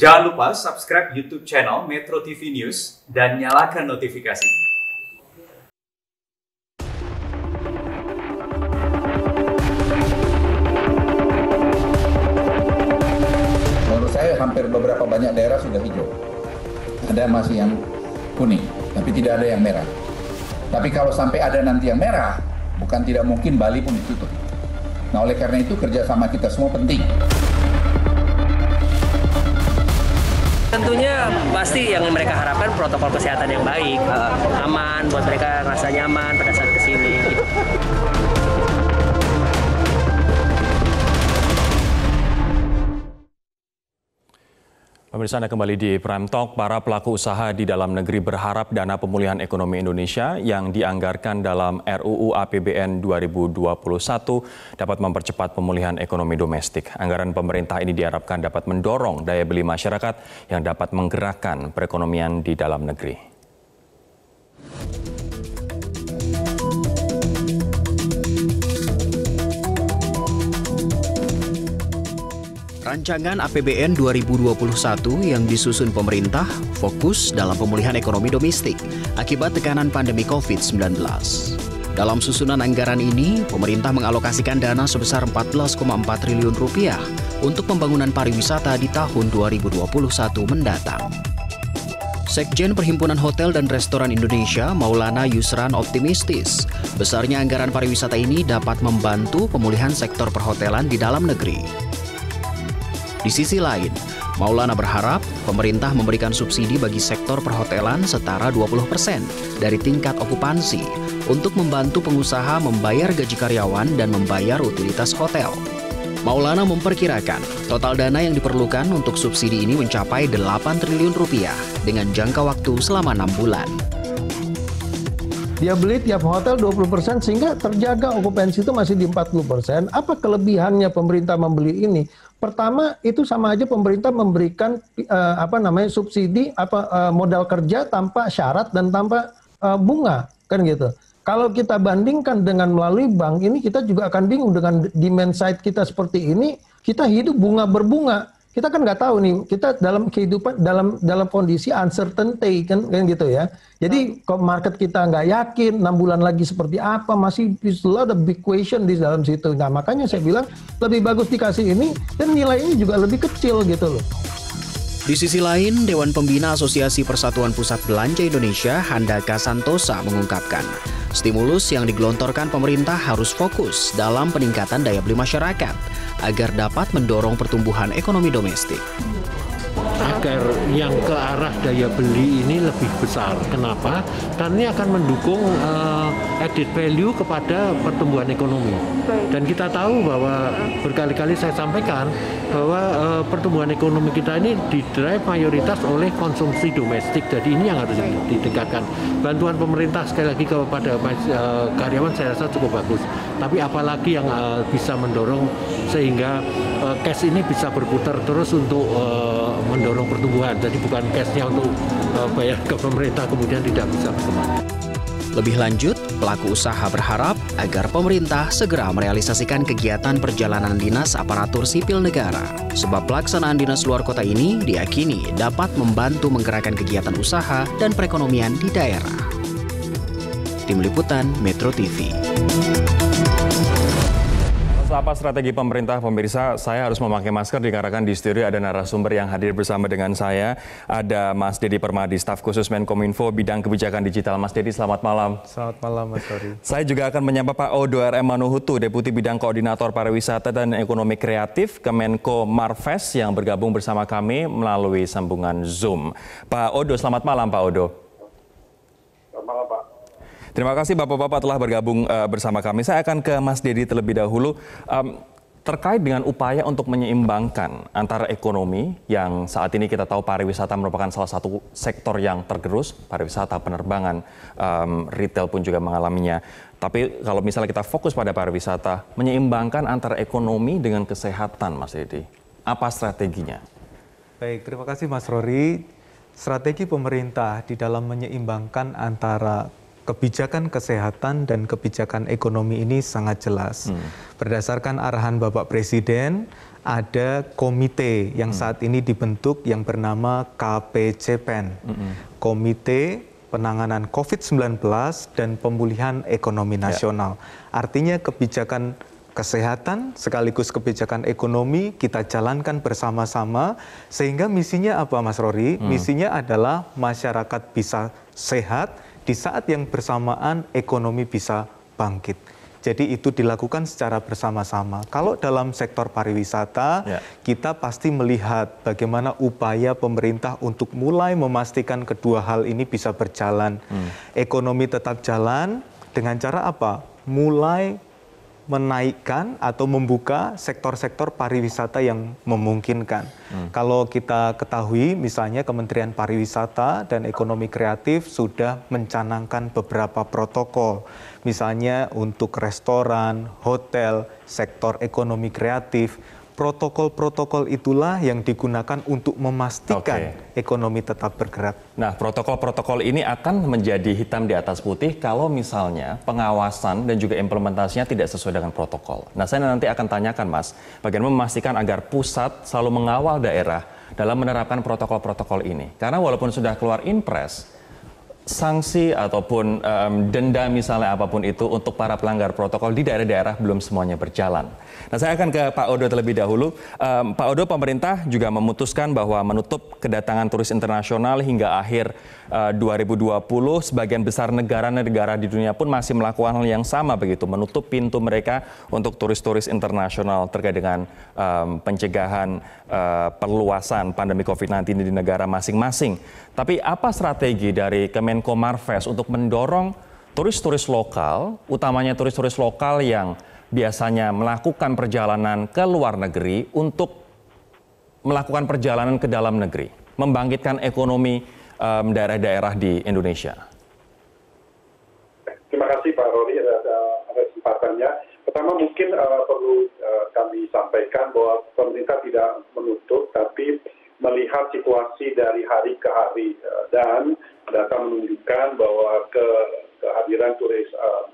Jangan lupa subscribe YouTube channel Metro TV News dan nyalakan notifikasinya. Menurut saya hampir beberapa banyak daerah sudah hijau. Ada masih yang kuning, tapi tidak ada yang merah. Tapi kalau sampai ada nanti yang merah, bukan tidak mungkin Bali pun ditutup. Nah oleh karena itu kerjasama kita semua penting. Tentunya pasti yang mereka harapkan protokol kesehatan yang baik, aman buat mereka rasa nyaman pada saat ke sini. Gitu. Pemirsa Anda kembali di Prime Talk, para pelaku usaha di dalam negeri berharap dana pemulihan ekonomi Indonesia yang dianggarkan dalam RUU APBN 2021 dapat mempercepat pemulihan ekonomi domestik. Anggaran pemerintah ini diharapkan dapat mendorong daya beli masyarakat yang dapat menggerakkan perekonomian di dalam negeri. Rancangan APBN 2021 yang disusun pemerintah fokus dalam pemulihan ekonomi domestik akibat tekanan pandemi COVID-19. Dalam susunan anggaran ini, pemerintah mengalokasikan dana sebesar 14,4 triliun rupiah untuk pembangunan pariwisata di tahun 2021 mendatang. Sekjen Perhimpunan Hotel dan Restoran Indonesia, Maulana Yusran optimistis, besarnya anggaran pariwisata ini dapat membantu pemulihan sektor perhotelan di dalam negeri. Di sisi lain, Maulana berharap pemerintah memberikan subsidi bagi sektor perhotelan setara 20% dari tingkat okupansi untuk membantu pengusaha membayar gaji karyawan dan membayar utilitas hotel. Maulana memperkirakan total dana yang diperlukan untuk subsidi ini mencapai 8 triliun rupiah dengan jangka waktu selama 6 bulan. Dia beli tiap hotel 20% sehingga terjaga okupansi itu masih di 40%. Apa kelebihannya pemerintah membeli ini? Pertama itu sama aja pemerintah memberikan uh, apa namanya subsidi apa uh, modal kerja tanpa syarat dan tanpa uh, bunga kan gitu. Kalau kita bandingkan dengan melalui bank ini kita juga akan bingung dengan demand side kita seperti ini kita hidup bunga berbunga kita kan nggak tahu nih kita dalam kehidupan dalam dalam kondisi uncertainty kan kan gitu ya. Jadi kok market kita nggak yakin enam bulan lagi seperti apa masih lot of big question di dalam situ. Nah makanya saya bilang lebih bagus dikasih ini dan nilainya juga lebih kecil gitu loh. Di sisi lain, Dewan Pembina Asosiasi Persatuan Pusat Belanja Indonesia, Handaka Santosa, mengungkapkan, stimulus yang digelontorkan pemerintah harus fokus dalam peningkatan daya beli masyarakat agar dapat mendorong pertumbuhan ekonomi domestik agar yang ke arah daya beli ini lebih besar. Kenapa? Karena ini akan mendukung uh, added value kepada pertumbuhan ekonomi. Dan kita tahu bahwa berkali-kali saya sampaikan bahwa uh, pertumbuhan ekonomi kita ini didrive mayoritas oleh konsumsi domestik. Jadi ini yang harus ditingkatkan. Bantuan pemerintah sekali lagi kepada uh, karyawan saya rasa cukup bagus. Tapi apalagi yang uh, bisa mendorong sehingga uh, cash ini bisa berputar terus untuk uh, mendorong pertumbuhan. Jadi bukan cashnya untuk uh, bayar ke pemerintah kemudian tidak bisa berkembang. Lebih lanjut, pelaku usaha berharap agar pemerintah segera merealisasikan kegiatan perjalanan dinas aparatur sipil negara. Sebab pelaksanaan dinas luar kota ini diyakini dapat membantu menggerakkan kegiatan usaha dan perekonomian di daerah. Tim Liputan Metro TV. Apa strategi pemerintah pemirsa? Saya harus memakai masker dikarenakan di studio ada narasumber yang hadir bersama dengan saya. Ada Mas Dedi Permadi, staf khusus Menkominfo bidang kebijakan digital. Mas Dedi, selamat malam. Selamat malam, Mas Tori. Saya juga akan menyapa Pak Odo RM Manuhutu, Deputi Bidang Koordinator Pariwisata dan Ekonomi Kreatif Kemenko Marves yang bergabung bersama kami melalui sambungan Zoom. Pak Odo, selamat malam Pak Odo. Selamat malam Pak. Terima kasih Bapak-Bapak telah bergabung uh, bersama kami. Saya akan ke Mas Dedi terlebih dahulu. Um, terkait dengan upaya untuk menyeimbangkan antara ekonomi yang saat ini kita tahu pariwisata merupakan salah satu sektor yang tergerus, pariwisata, penerbangan, um, retail pun juga mengalaminya. Tapi kalau misalnya kita fokus pada pariwisata, menyeimbangkan antara ekonomi dengan kesehatan, Mas Dedi, apa strateginya? Baik, terima kasih Mas Rory. Strategi pemerintah di dalam menyeimbangkan antara kebijakan kesehatan dan kebijakan ekonomi ini sangat jelas. Hmm. Berdasarkan arahan Bapak Presiden, ada komite yang hmm. saat ini dibentuk yang bernama KPCPEN. Hmm. Komite Penanganan COVID-19 dan Pemulihan Ekonomi ya. Nasional. Ya. Artinya kebijakan kesehatan sekaligus kebijakan ekonomi kita jalankan bersama-sama sehingga misinya apa Mas Rory? Hmm. Misinya adalah masyarakat bisa sehat, di saat yang bersamaan ekonomi bisa bangkit. Jadi itu dilakukan secara bersama-sama. Kalau dalam sektor pariwisata, ya. kita pasti melihat bagaimana upaya pemerintah untuk mulai memastikan kedua hal ini bisa berjalan. Hmm. Ekonomi tetap jalan dengan cara apa? Mulai menaikkan atau membuka sektor-sektor pariwisata yang memungkinkan. Hmm. Kalau kita ketahui, misalnya Kementerian Pariwisata dan Ekonomi Kreatif sudah mencanangkan beberapa protokol, misalnya untuk restoran, hotel, sektor ekonomi kreatif protokol-protokol itulah yang digunakan untuk memastikan okay. ekonomi tetap bergerak. Nah, protokol-protokol ini akan menjadi hitam di atas putih kalau misalnya pengawasan dan juga implementasinya tidak sesuai dengan protokol. Nah, saya nanti akan tanyakan, Mas, bagaimana memastikan agar pusat selalu mengawal daerah dalam menerapkan protokol-protokol ini. Karena walaupun sudah keluar impres, sanksi ataupun um, denda misalnya apa pun itu untuk para pelanggar protokol di daerah-daerah belum semuanya berjalan. Nah, saya akan ke Pak Odo terlebih dahulu. Um, Pak Odo, pemerintah juga memutuskan bahwa menutup kedatangan turis internasional hingga akhir uh, 2020. Sebagian besar negara-negara di dunia pun masih melakukan hal yang sama begitu, menutup pintu mereka untuk turis-turis internasional terkait dengan um, pencegahan uh, perluasan pandemi COVID-19 di negara masing-masing. Tapi apa strategi dari Kemenko Marves untuk mendorong turis-turis lokal, utamanya turis-turis lokal yang biasanya melakukan perjalanan ke luar negeri untuk melakukan perjalanan ke dalam negeri, membangkitkan ekonomi um, daerah-daerah di Indonesia. Terima kasih Pak Rory atas kesempatannya. Pertama mungkin uh, perlu uh, kami sampaikan bahwa pemerintah tidak menutup, tapi melihat situasi dari hari ke hari uh, dan data menunjukkan bahwa ke kehadiran turis uh,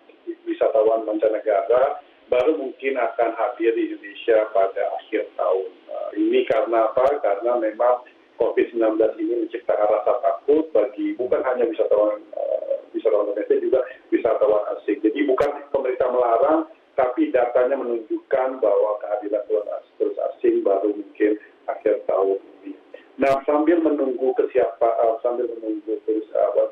wisatawan mancanegara baru mungkin akan hadir di Indonesia pada akhir tahun. Uh, ini karena apa? Karena memang COVID-19 ini menciptakan rasa takut bagi bukan hanya wisatawan uh, wisatawan domestik juga wisatawan asing. Jadi bukan pemerintah melarang, tapi datanya menunjukkan bahwa kehadiran turis asing baru mungkin akhir tahun ini. Nah sambil menunggu kesiapan, uh, sambil menunggu turis uh,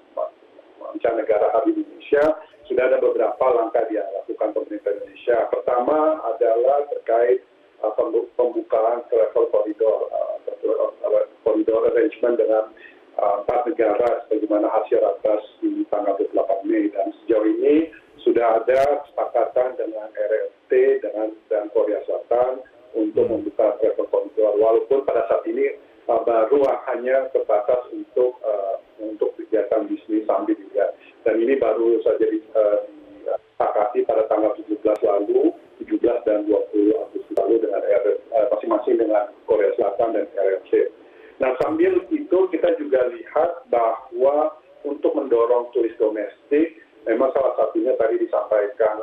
mancanegara hadir di Indonesia, sudah ada beberapa langkah yang dilakukan pemerintah Indonesia. Pertama adalah terkait uh, pembukaan travel corridor, uh, corridor arrangement dengan uh, empat negara sebagaimana hasil ratas di tanggal 28 Mei dan sejauh ini sudah ada kesepakatan dengan RRT dengan dan Korea Selatan untuk membuka travel corridor walaupun pada saat ini baru hanya terbatas untuk uh, untuk kegiatan bisnis sambil dilihat dan ini baru saja eh, disepakati pada tanggal 17 lalu, 17 dan 20 Agustus lalu dengan eh, masing-masing dengan Korea Selatan dan RRC. Nah sambil itu kita juga lihat bahwa untuk mendorong turis domestik, memang salah satunya tadi disampaikan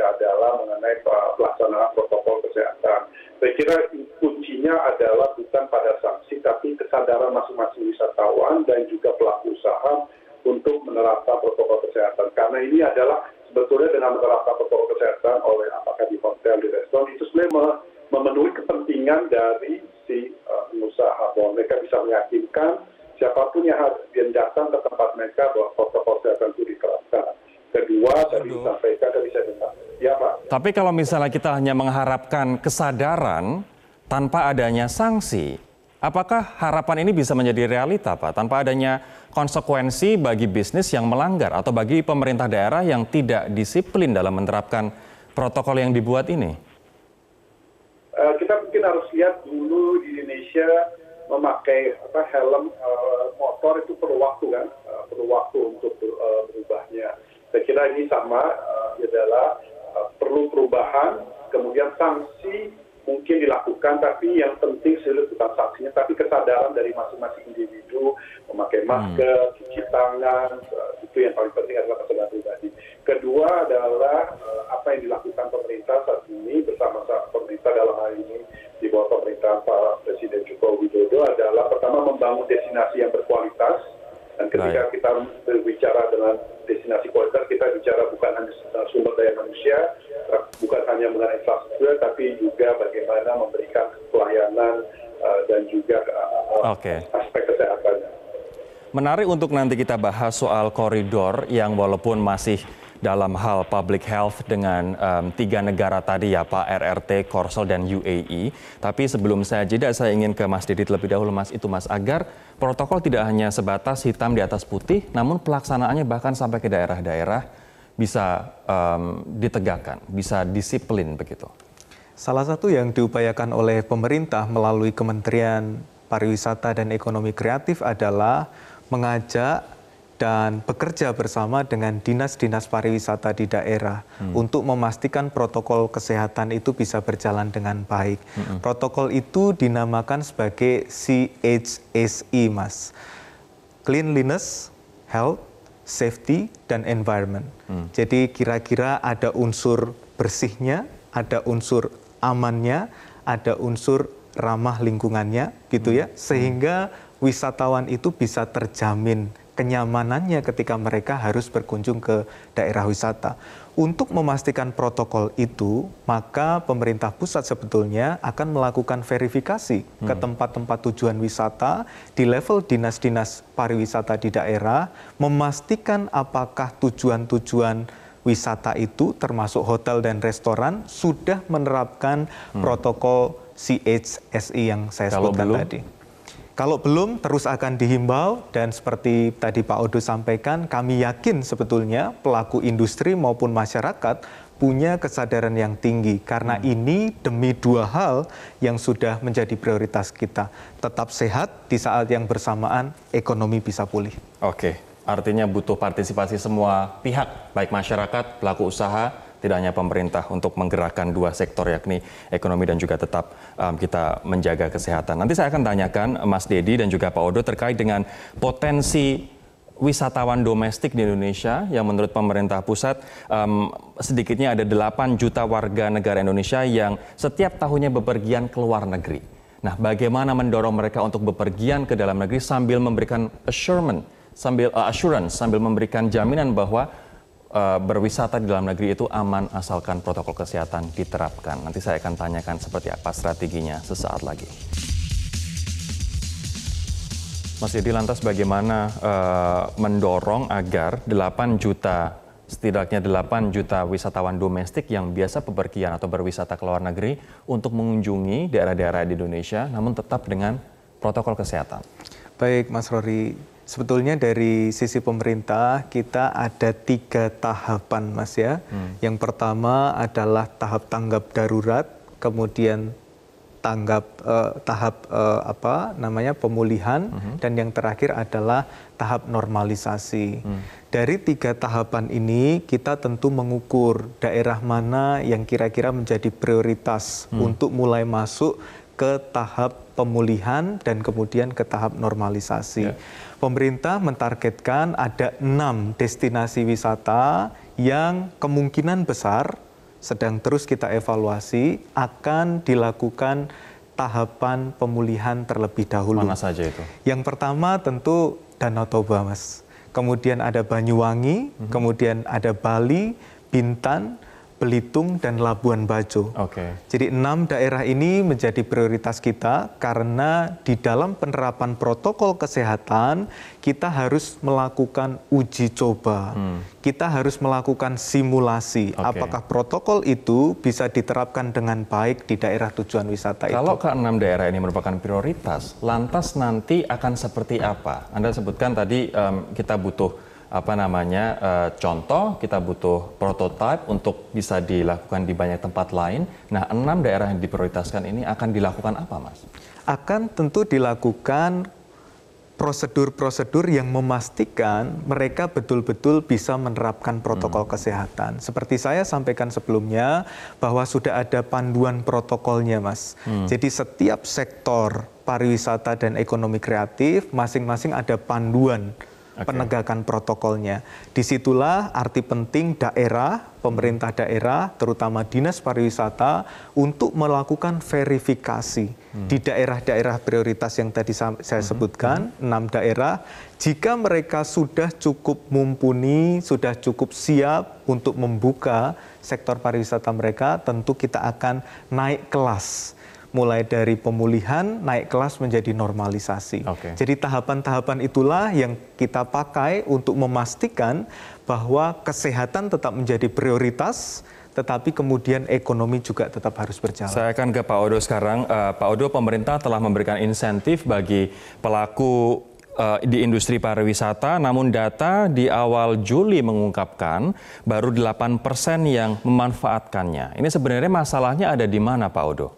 adalah mengenai pelaksanaan protokol kesehatan. Saya kira kuncinya adalah bukan pada sanksi, tapi kesadaran masing-masing wisatawan dan juga pelaku usaha untuk menerapkan protokol kesehatan. Karena ini adalah sebetulnya dengan menerapkan protokol kesehatan oleh apakah di hotel, di restoran, itu sebenarnya memenuhi kepentingan dari si uh, pengusaha bahwa mereka bisa meyakinkan siapa pun yang, yang datang ke tempat mereka bahwa protokol kesehatan itu diterapkan. Kedua, tadi disampaikan, tadi saya dengar. Ya, Pak. Tapi kalau misalnya kita hanya mengharapkan kesadaran tanpa adanya sanksi, apakah harapan ini bisa menjadi realita, Pak? Tanpa adanya konsekuensi bagi bisnis yang melanggar atau bagi pemerintah daerah yang tidak disiplin dalam menerapkan protokol yang dibuat ini? Uh, kita mungkin harus lihat dulu di Indonesia memakai apa, helm uh, motor itu perlu waktu kan, uh, perlu waktu untuk uh. Saya kira ini sama uh, adalah uh, perlu perubahan, kemudian sanksi mungkin dilakukan, tapi yang penting sulit bukan sanksinya, tapi kesadaran dari masing-masing individu memakai hmm. masker, hmm. cuci tangan, uh, itu yang paling penting adalah kesadaran kedua adalah uh, apa yang dilakukan pemerintah saat ini bersama pemerintah dalam hal ini di bawah pemerintahan Pak Presiden Joko Widodo adalah pertama membangun destinasi yang berkualitas dan ketika Baik. kita berbicara dengan destinasi kualitas kita bicara bukan hanya sumber daya manusia bukan hanya mengenai infrastruktur tapi juga bagaimana memberikan pelayanan uh, dan juga uh, Oke. aspek kesehatannya. Menarik untuk nanti kita bahas soal koridor yang walaupun masih dalam hal public health dengan em, tiga negara tadi ya Pak, RRT, Korsel, dan UAE. Tapi sebelum saya jeda, saya ingin ke Mas Didi terlebih dahulu Mas itu Mas, agar protokol tidak hanya sebatas hitam di atas putih, namun pelaksanaannya bahkan sampai ke daerah-daerah bisa em, ditegakkan, bisa disiplin begitu. Salah satu yang diupayakan oleh pemerintah melalui Kementerian Pariwisata dan Ekonomi Kreatif adalah mengajak dan bekerja bersama dengan dinas-dinas pariwisata di daerah untuk memastikan protokol kesehatan itu bisa berjalan dengan baik. Protokol itu dinamakan sebagai CHSE, Mas. Cleanliness, Health, Safety, dan Environment. Jadi kira-kira ada unsur bersihnya, ada unsur amannya, ada unsur ramah lingkungannya, gitu ya, sehingga wisatawan itu bisa terjamin kenyamanannya ketika mereka harus berkunjung ke daerah wisata. Untuk memastikan protokol itu, maka pemerintah pusat sebetulnya akan melakukan verifikasi ke tempat-tempat tujuan wisata di level dinas-dinas pariwisata di daerah, memastikan apakah tujuan-tujuan wisata itu termasuk hotel dan restoran sudah menerapkan protokol CHSE yang saya Kalau sebutkan belum? tadi. Kalau belum, terus akan dihimbau dan seperti tadi Pak Odo sampaikan, kami yakin sebetulnya pelaku industri maupun masyarakat punya kesadaran yang tinggi karena ini demi dua hal yang sudah menjadi prioritas kita. Tetap sehat di saat yang bersamaan ekonomi bisa pulih. Oke, artinya butuh partisipasi semua pihak, baik masyarakat, pelaku usaha, tidak hanya pemerintah untuk menggerakkan dua sektor yakni ekonomi dan juga tetap um, kita menjaga kesehatan. Nanti saya akan tanyakan Mas Dedi dan juga Pak Odo terkait dengan potensi wisatawan domestik di Indonesia yang menurut pemerintah pusat um, sedikitnya ada 8 juta warga negara Indonesia yang setiap tahunnya bepergian ke luar negeri. Nah, bagaimana mendorong mereka untuk bepergian ke dalam negeri sambil memberikan assurance, sambil uh, assurance, sambil memberikan jaminan bahwa uh, berwisata di dalam negeri itu aman asalkan protokol kesehatan diterapkan. Nanti saya akan tanyakan seperti apa strateginya sesaat lagi. Mas Didi lantas bagaimana uh, mendorong agar 8 juta setidaknya 8 juta wisatawan domestik yang biasa bepergian atau berwisata ke luar negeri untuk mengunjungi daerah-daerah di Indonesia namun tetap dengan protokol kesehatan. Baik, Mas Rory. Sebetulnya dari sisi pemerintah kita ada tiga tahapan, Mas ya. Yang pertama adalah tahap tanggap darurat, kemudian tanggap eh, tahap eh, apa namanya pemulihan, dan yang terakhir adalah tahap normalisasi. Dari tiga tahapan ini kita tentu mengukur daerah mana yang kira-kira menjadi prioritas untuk mulai masuk ke tahap pemulihan dan kemudian ke tahap normalisasi. Pemerintah mentargetkan ada enam destinasi wisata yang kemungkinan besar sedang terus kita evaluasi akan dilakukan tahapan pemulihan terlebih dahulu. Mana saja itu? Yang pertama tentu Danau Toba, Mas. Kemudian ada Banyuwangi, kemudian ada Bali, Bintan, Belitung, dan Labuan Bajo. Oke. Jadi enam daerah ini menjadi prioritas kita karena di dalam penerapan protokol kesehatan kita harus melakukan uji coba. Kita harus melakukan simulasi Oke. apakah protokol itu bisa diterapkan dengan baik di daerah tujuan wisata itu. Kalau keenam daerah ini merupakan prioritas, lantas nanti akan seperti apa? Anda sebutkan tadi em, kita butuh apa namanya eh, contoh, kita butuh prototipe untuk bisa dilakukan di banyak tempat lain. Nah, enam daerah yang diprioritaskan ini akan dilakukan apa, Mas? akan tentu dilakukan prosedur-prosedur yang memastikan mereka betul-betul bisa menerapkan protokol kesehatan. Seperti saya sampaikan sebelumnya bahwa sudah ada panduan protokolnya, Mas. Jadi setiap sektor pariwisata dan ekonomi kreatif masing-masing ada panduan penegakan protokolnya. Di situlah arti penting daerah, pemerintah daerah, terutama dinas pariwisata untuk melakukan verifikasi di daerah-daerah prioritas yang tadi sa- saya sebutkan, enam daerah. Jika mereka sudah cukup mumpuni, sudah cukup siap untuk membuka sektor pariwisata mereka, tentu kita akan naik kelas mulai dari pemulihan naik kelas menjadi normalisasi. Oke. Jadi tahapan-tahapan itulah yang kita pakai untuk memastikan bahwa kesehatan tetap menjadi prioritas, tetapi kemudian ekonomi juga tetap harus berjalan. Saya akan ke Pak Odo sekarang. Eh, Pak Odo, pemerintah telah memberikan insentif bagi pelaku eh, di industri pariwisata, namun data di awal Juli mengungkapkan baru 8 persen yang memanfaatkannya. Ini sebenarnya masalahnya ada di mana, Pak Odo?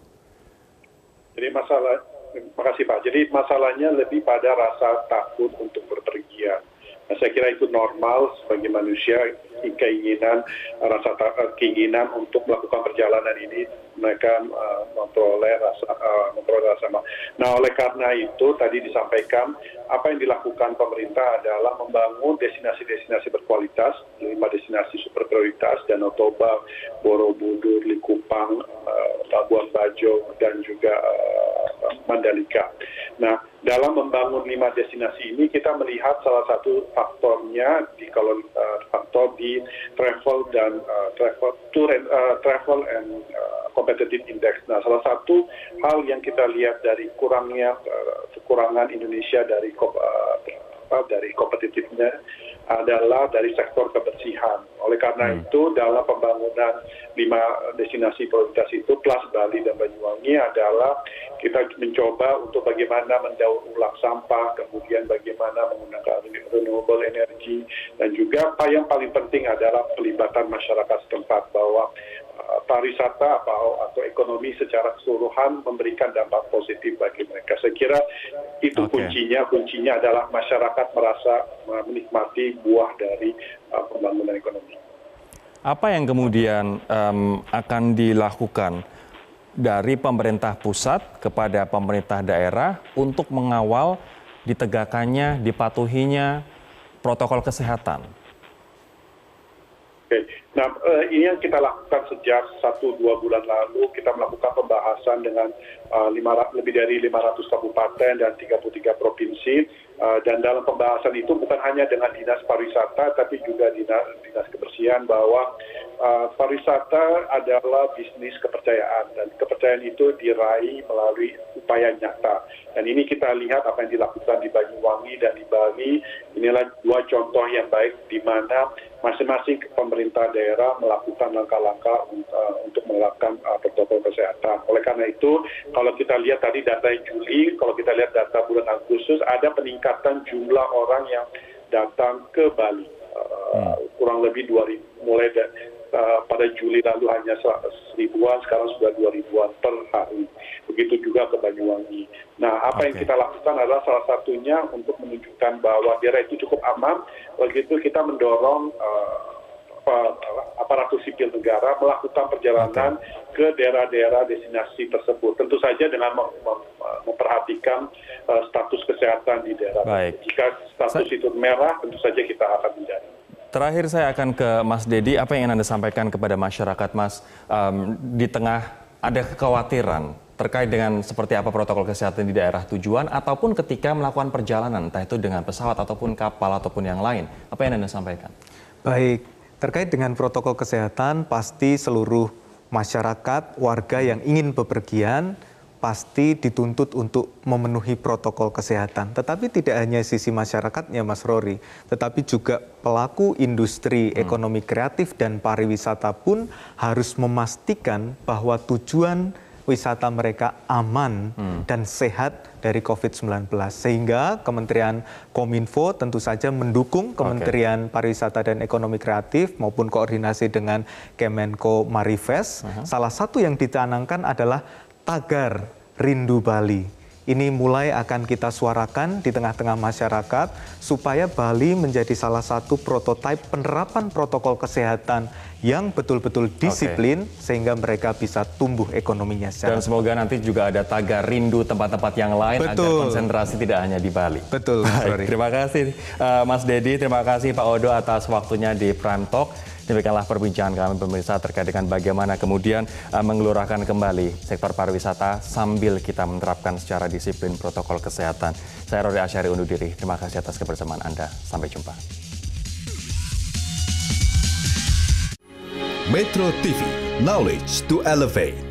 Jadi masalah, terima kasih Pak. Jadi masalahnya lebih pada rasa takut untuk berpergian. Nah, saya kira itu normal sebagai manusia keinginan rasa eh, keinginan untuk melakukan perjalanan ini mereka uh, memperoleh rasa uh, memperoleh rasa ma- Nah, oleh karena itu tadi disampaikan apa yang dilakukan pemerintah adalah membangun destinasi-destinasi berkualitas, lima destinasi super prioritas Danau Toba, Borobudur, Likupang, uh, Labuan Bajo dan juga uh, Mandalika. Nah, dalam membangun lima destinasi ini kita melihat salah satu faktornya di kalau uh, faktor di travel dan uh, travel tour and, uh, travel and uh, competitive index. Nah, salah satu hal yang kita lihat dari kurangnya uh, kekurangan Indonesia dari apa, dari kompetitifnya adalah dari sektor kebersihan. Oleh karena itu dalam pembangunan lima destinasi prioritas itu plus Bali dan Banyuwangi adalah kita mencoba untuk bagaimana mendaur ulang sampah, kemudian bagaimana menggunakan renewable energy dan juga apa yang paling penting adalah pelibatan masyarakat setempat bahwa pariwisata atau, atau ekonomi secara keseluruhan memberikan dampak positif bagi mereka. Saya kira itu Oke. kuncinya. Kuncinya adalah masyarakat merasa menikmati buah dari uh, pembangunan ekonomi. Apa yang kemudian em, akan dilakukan dari pemerintah pusat kepada pemerintah daerah untuk mengawal ditegakkannya, dipatuhinya protokol kesehatan? Oke, nah eh, ini yang kita lakukan sejak satu dua bulan lalu. Kita melakukan pembahasan dengan eh, lima lebih dari 500 kabupaten dan 33 provinsi. Eh, dan dalam pembahasan itu bukan hanya dengan dinas pariwisata tapi juga dinas, dinas kebersihan bahwa eh, pariwisata adalah bisnis kepercayaan. Dan kepercayaan itu diraih melalui upaya nyata. Dan ini kita lihat apa yang dilakukan di Banyuwangi dan di Bali. Inilah dua contoh yang baik di mana masing-masing pemerintah daerah melakukan langkah-langkah uh, untuk melakukan uh, protokol kesehatan. Oleh karena itu, kalau kita lihat tadi data Juli, kalau kita lihat data bulan Agustus, ada peningkatan jumlah orang yang datang ke Bali. Uh, kurang lebih 2000 mulai da- uh, pada Juli lalu hanya se- seribuan, sekarang sudah dua ribuan per hari. Begitu juga ke Banyuwangi. Nah, apa yang Oke. kita lakukan adalah salah satunya untuk menunjukkan bahwa daerah itu cukup aman. Begitu kita mendorong uh, aparatur sipil negara melakukan perjalanan ke daerah-daerah destinasi tersebut. Tentu saja dengan mem- mem- memperhatikan uh, status kesehatan di daerah. Baik. Jika status Sa- itu merah, tentu saja kita akan menjadi. Terakhir saya akan ke Mas Dedi, apa yang ingin Anda sampaikan kepada masyarakat Mas em, di tengah ada kekhawatiran terkait dengan seperti apa protokol kesehatan di daerah tujuan ataupun ketika melakukan perjalanan, entah itu dengan pesawat ataupun kapal ataupun yang lain. Apa yang Anda sampaikan? Baik, terkait dengan protokol kesehatan, pasti seluruh masyarakat, warga yang ingin bepergian, pasti dituntut untuk memenuhi protokol kesehatan. Tetapi tidak hanya sisi masyarakatnya, Mas Rory, tetapi juga pelaku industri ekonomi kreatif dan pariwisata pun harus memastikan bahwa tujuan wisata mereka aman dan sehat dari COVID-19. Sehingga Kementerian Kominfo tentu saja mendukung Kementerian Pariwisata dan Ekonomi Kreatif maupun koordinasi dengan Kemenko Marifest. Salah satu yang dicanangkan adalah tagar Rindu Bali ini mulai akan kita suarakan di tengah-tengah masyarakat supaya Bali menjadi salah satu prototipe penerapan protokol kesehatan yang betul-betul disiplin okay. sehingga mereka bisa tumbuh ekonominya secara Dan semoga nanti juga ada tagar rindu tempat-tempat yang lain Betul. agar konsentrasi tidak hanya di Bali. Betul. Baik, terima kasih uh, Mas Dedi, terima kasih Pak Odo atas waktunya di Prime Talk. Demikianlah perbincangan kami pemirsa terkait dengan bagaimana kemudian uh, mengelurahkan kembali sektor pariwisata sambil kita menerapkan secara disiplin protokol kesehatan. Saya Rory Asyari undur diri. Terima kasih atas kebersamaan Anda. Sampai jumpa. Metro TV, knowledge to elevate.